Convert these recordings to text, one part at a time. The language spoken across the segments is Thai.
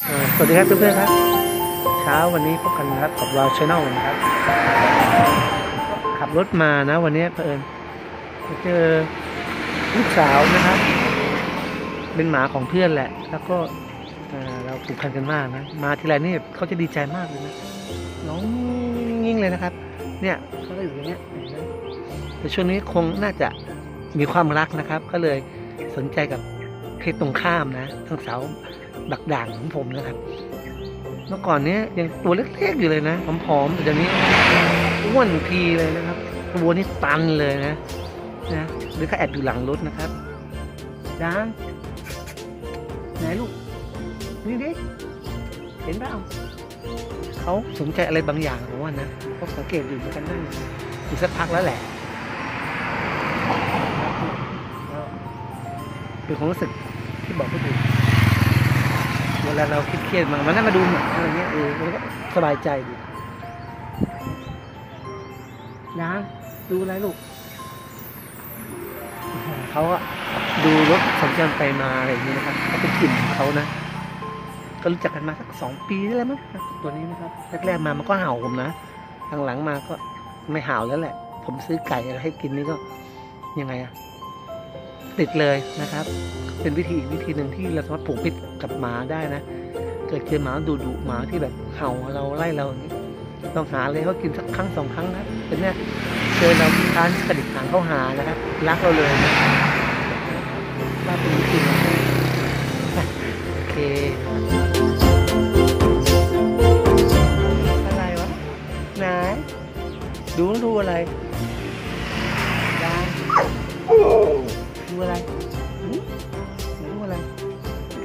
สวัสดีครับเพื่อนๆครับเช้าวันนี้พบกันนะครับกับเราช n แนลนะครับ ขับรถมานะวันนี้เผอิญไปเจอลูกสาวนะครับ เป็นหมาของเพื่อนแหละ แล้วก็เราผูกพันกันมากนะ มาทีไรนี่เขาจะดีใจมากเลยนะน้องยิ่งเลยนะครับ เนี่ยเขาก็อยู่อย่างเงี้ยแต่ช่วงนี้คงน่าจะมีความรักนะครับ ก็เลยสนใจกับ เพศตรงข้ามนะทั้งสาดักด่างของผมนะครับ เมื่อก่อนเนี้ยยังตัวเล็กๆอยู่เลยนะผอมๆแต่เดี๋ยวนี้อ้วนทีเลยนะครับตัวนี้ตันเลยนะนะหรือเขาแอบอยู่หลังรถนะครับดังไหนลูกนี่ดิเห็นเปล่าเขาสนใจอะไรบางอย่างผมว่านะเขาสังเกตอยู่เหมือนกันนั่งอยู่สักพักแล้วแหละ เป็นความรู้สึกที่บอกไม่ถูกเวลาเราคิดเครียดมามันนั่งมาดูหนังอะไรเงี้ยเออมันก็สบายใจดีนะดูอะไรลูกเขาอะดูรถสัญจรไปมาอะไรอย่างนี้นะครับเขาเป็นกลิ่นของเขานะ ก็รู้จักกันมาสักสองปีได้แล้วมั้งตัวนี้นะครับแรกๆมามันก็เห่าผมนะหลังๆมาก็ไม่เห่าแล้วแหละ ผมซื้อไก่อะไรให้กินนี่ก็ยังไงอะ ติดเลยนะครับ เป็นวิธีอีกวิธีหนึ่งที่เราสามารถผูกมิตรกับหมาได้นะ เกิดเจอหมาดุดุๆหมาที่แบบเห่าเราไล่เราอย่างนี้ลองหาเลยเขากินสักครั้งสองครั้งนะเป็นเนี่ยเจอเราทานกระดิกหางเข้าหานะครับรักเราเลยนะว่าเป็นวิธีโอเคอะไรวะไหนดูดูอะไร ดูอะไรหรืออะไร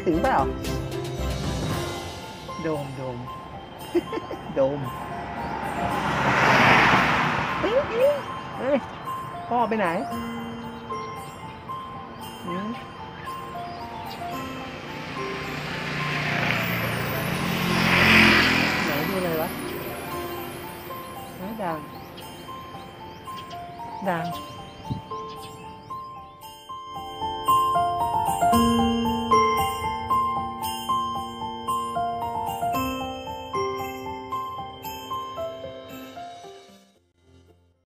ถึงเปล่าโดมโ Música